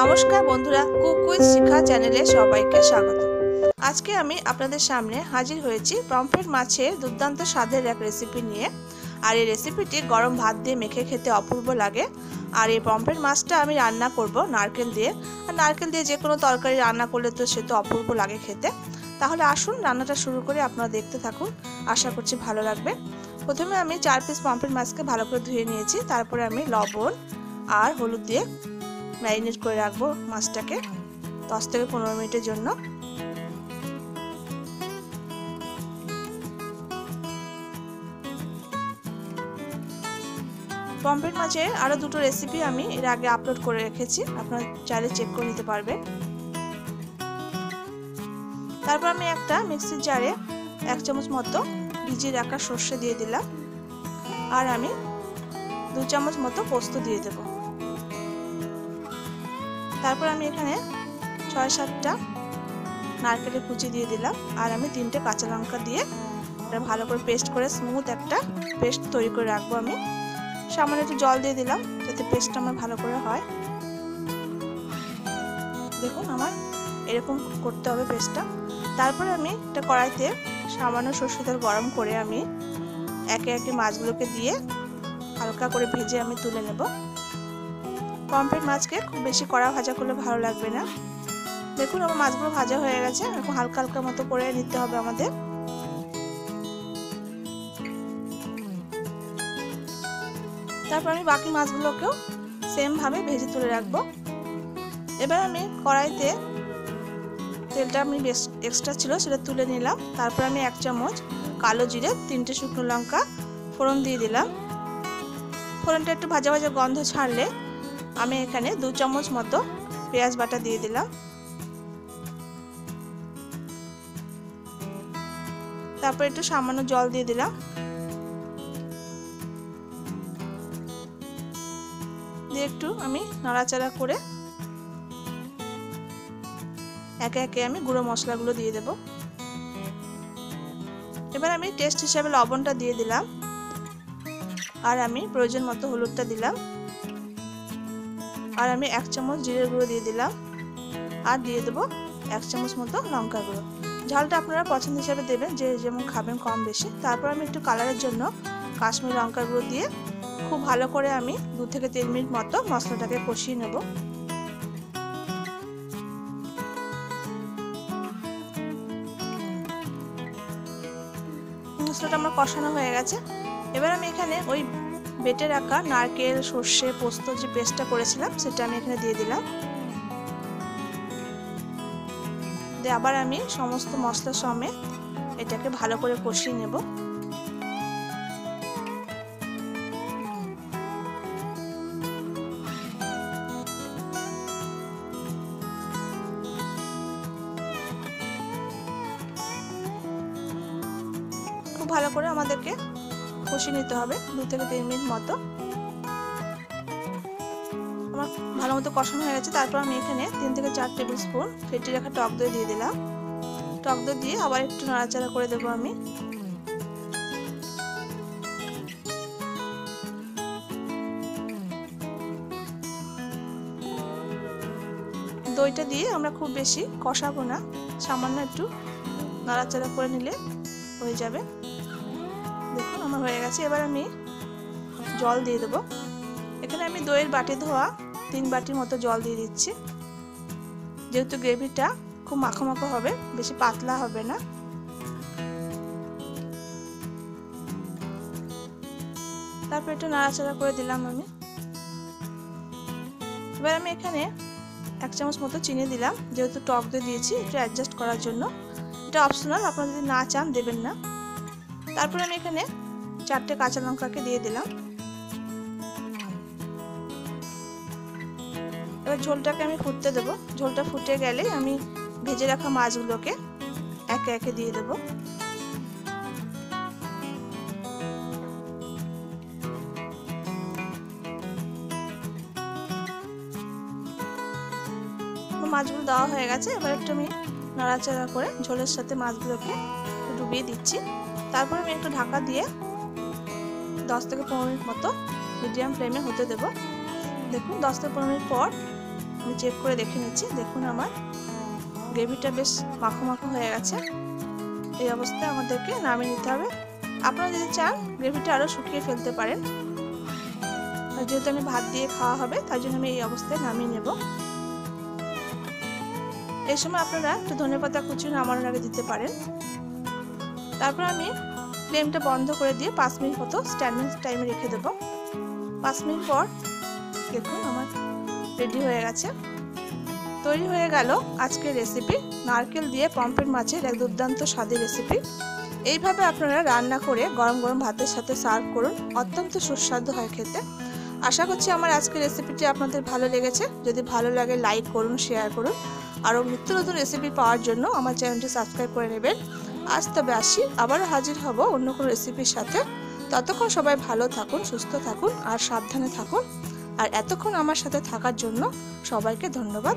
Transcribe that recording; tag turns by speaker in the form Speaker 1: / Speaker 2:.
Speaker 1: নমস্কার বন্ধুরা কুকুইজ শিক্ষা চ্যানেলে সবাইকে স্বাগত। আজকে আমি আপনাদের সামনে হাজির হয়েছি পমফ্রেট মাছের দুর্দান্ত স্বাদের এক রেসিপি নিয়ে। আর এই রেসিপিটি গরম ভাত দিয়ে মেখে খেতে অপূর্ব লাগে। আর এই পমফ্রেট মাছটা আমি রান্না করব নারকেল দিয়ে। আর নারকেল দিয়ে যে কোনো তরকারি রান্না করলে তো সে তো অপূর্ব লাগে খেতে। তাহলে আসুন রান্নাটা শুরু করে আপনারা দেখতে থাকুন। আশা করছি ভালো লাগবে। প্রথমে আমি চার পিস পমফ্রেট মাছকে ভালো করে ধুয়ে নিয়েছি। তারপরে আমি লবণ আর হলুদ দিয়ে ম্যারিনেট করে রাখব মাছটাকে দশ থেকে পনেরো মিনিটের জন্য। পমফ্রেট মাছের আরও দুটো রেসিপি আমি এর আগে আপলোড করে রেখেছি, আপনারা চাইলে চেক করে নিতে পারবেন। তারপর আমি একটা মিক্সির জারে এক চামচ মতো ভিজিয়ে রাখা সর্ষে দিয়ে দিলাম। আর আমি দু চামচ মতো পোস্ত দিয়ে দেবো। তারপর আমি এখানে ছয় সাতটা নারকেলের কুচি দিয়ে দিলাম। আর আমি তিনটে কাঁচা লঙ্কা দিয়ে এটা ভালো করে পেস্ট করে স্মুথ একটা পেস্ট তৈরি করে রাখব আমি। সামান্য একটু জল দিয়ে দিলাম যাতে পেস্টটা আমার ভালো করে হয়। দেখুন আমার এরকম করতে হবে পেস্টটা। তারপরে আমি একটা কড়াইতে সামান্য সর্ষে তেল গরম করে আমি একে একে মাছগুলোকে দিয়ে হালকা করে ভেজে আমি তুলে নেব। পমফ্রেট মাছকে খুব বেশি কড়া ভাজা করলে ভালো লাগবে না। দেখুন আমার মাছগুলো ভাজা হয়ে গেছে, এরকম হালকা হালকা মতো করে নিতে হবে আমাদের। তারপর আমি বাকি মাছগুলোকেও সেমভাবে ভেজে তুলে রাখব। এবার আমি কড়াইতে তেলটা আমি বেশ এক্সট্রা ছিল সেটা তুলে নিলাম। তারপর আমি এক চামচ কালো জিরে, তিনটে শুকনো লঙ্কা, ফোড়ন দিয়ে দিলাম। ফোড়নটা একটু ভাজা ভাজা গন্ধ ছাড়লে আমি এখানে দু চামচ মতো পেঁয়াজ বাটা দিয়ে দিলাম। তারপর একটু সামান্য জল দিয়ে দিলাম। দিয়ে একটু আমি নাড়াচাড়া করে একে একে আমি গুঁড়ো মশলাগুলো দিয়ে দেব। এবার আমি টেস্ট হিসাবে লবণটা দিয়ে দিলাম। আর আমি প্রয়োজন মতো হলুদটা দিলাম। আর আমি এক চামচ জিরে গুঁড়ো দিয়ে দিলাম। আর দিয়ে দেবো এক চামচ মতো লঙ্কা গুঁড়ো। ঝালটা আপনারা পছন্দ হিসাবে দেবেন, যে যেমন খাবেন কম বেশি। তারপর আমি একটু কালারের জন্য কাশ্মীর লঙ্কা গুঁড়ো দিয়ে খুব ভালো করে আমি দু থেকে তিন মিনিট মতো মশলাটাকে কষিয়ে নেব। মশলাটা আমার কষানো হয়ে গেছে। এবার আমি এখানে ওই বেটে রাখা নারকেল, সর্ষে, পোস্ত যে পেস্টটা করেছিলাম, সেটা আমি এখানে দিয়ে দিলাম। দিয়ে আবার আমি সমস্ত মশলা সমেত এটাকে ভালো করে কষিয়ে নেব। খুব ভালো করে আমাদেরকে কষিয়ে নিতে হবে দু থেকে তিন মিনিট মতো। আমার ভালো মতো কষানো হয়ে গেছে, তারপর আমি এখানে তিন থেকে চার টেবিল স্পুন ফেটে রাখা টক দই দিয়ে দিলাম। টক দই দিয়ে আবার একটু নাড়াচাড়া করে দেবো আমি। দইটা দিয়ে আমরা খুব বেশি কষাবো না, সামান্য একটু নাড়াচাড়া করে নিলে হয়ে যাবে। দেখুন, আমার হয়ে গেছে। এবার আমি জল দিয়ে দেবো। এখানে আমি দইয়ের বাটি ধোয়া তিন বাটির মতো জল দিয়ে দিচ্ছি। যেহেতু গ্রেভিটা খুব মাখো মাখো হবে, বেশি পাতলা হবে না। তারপর একটু নাড়াচাড়া করে দিলাম আমি। এবার আমি এখানে এক চামচ মতো চিনি দিলাম। যেহেতু টক দই দিয়েছি, একটু অ্যাডজাস্ট করার জন্য। এটা অপশনাল আপনারা যদি না চান, দেবেন না। তারপরে আমি এখানে চারটে কাঁচা লঙ্কাকে দিয়ে দিলাম। এবার ঝোলটাকে আমি ফুটতে দেবো। ঝোলটা ফুটে গেলে আমি ভেজে রাখা মাছগুলোকে একে একে দিয়ে দেবো। মাছগুলো দেওয়া হয়ে গেছে। এবার একটু আমি নাড়াচাড়া করে ঝোলের সাথে মাছগুলোকে ডুবিয়ে দিচ্ছি। তারপর আমি একটু ঢাকা দিয়ে দশ থেকে পনেরো মিনিট মতো মিডিয়াম ফ্লেমে হতে দেব। দেখুন, দশ থেকে পনেরো মিনিট পর আমি চেক করে দেখে নিচ্ছি। দেখুন, আমার গ্রেভিটা বেশ মাখো মাখো হয়ে গেছে। এই অবস্থায় আমাদেরকে নামিয়ে নিতে হবে। আপনারা যদি চান, গ্রেভিটা আরও শুকিয়ে ফেলতে পারেন। যেহেতু আমি ভাত দিয়ে খাওয়া হবে তাই জন্য আমি এই অবস্থায় নামিয়ে নেব। এই সময় আপনারা একটু ধনে পাতা কুচি নামানোর আগে দিতে পারেন। তারপর আমি ফ্লেমটা বন্ধ করে দিয়ে পাঁচ মিনিট মতো স্ট্যান্ডিং টাইমে রেখে দেবো। পাঁচ মিনিট পর দেখুন আমার রেডি হয়ে গেছে। তৈরি হয়ে গেল আজকের রেসিপি নারকেল দিয়ে পম্পের মাছের এক দুর্দান্ত স্বাদের রেসিপি এইভাবে আপনারা রান্না করে গরম গরম ভাতের সাথে সার্ভ করুন, অত্যন্ত সুস্বাদু হয় খেতে। আশা করছি আমার আজকের রেসিপিটি আপনাদের ভালো লেগেছে। যদি ভালো লাগে লাইক করুন শেয়ার করুন। আরও নিত্য নতুন রেসিপি পাওয়ার জন্য আমার চ্যানেলটি সাবস্ক্রাইব করে নেবেন। আজ তবে আসি আবার হাজির হব অন্য কোনো রেসিপির সাথে। ততক্ষণ সবাই ভালো থাকুন, সুস্থ থাকুন আর সাবধানে থাকুন। আর এতক্ষণ আমার সাথে থাকার জন্য সবাইকে ধন্যবাদ।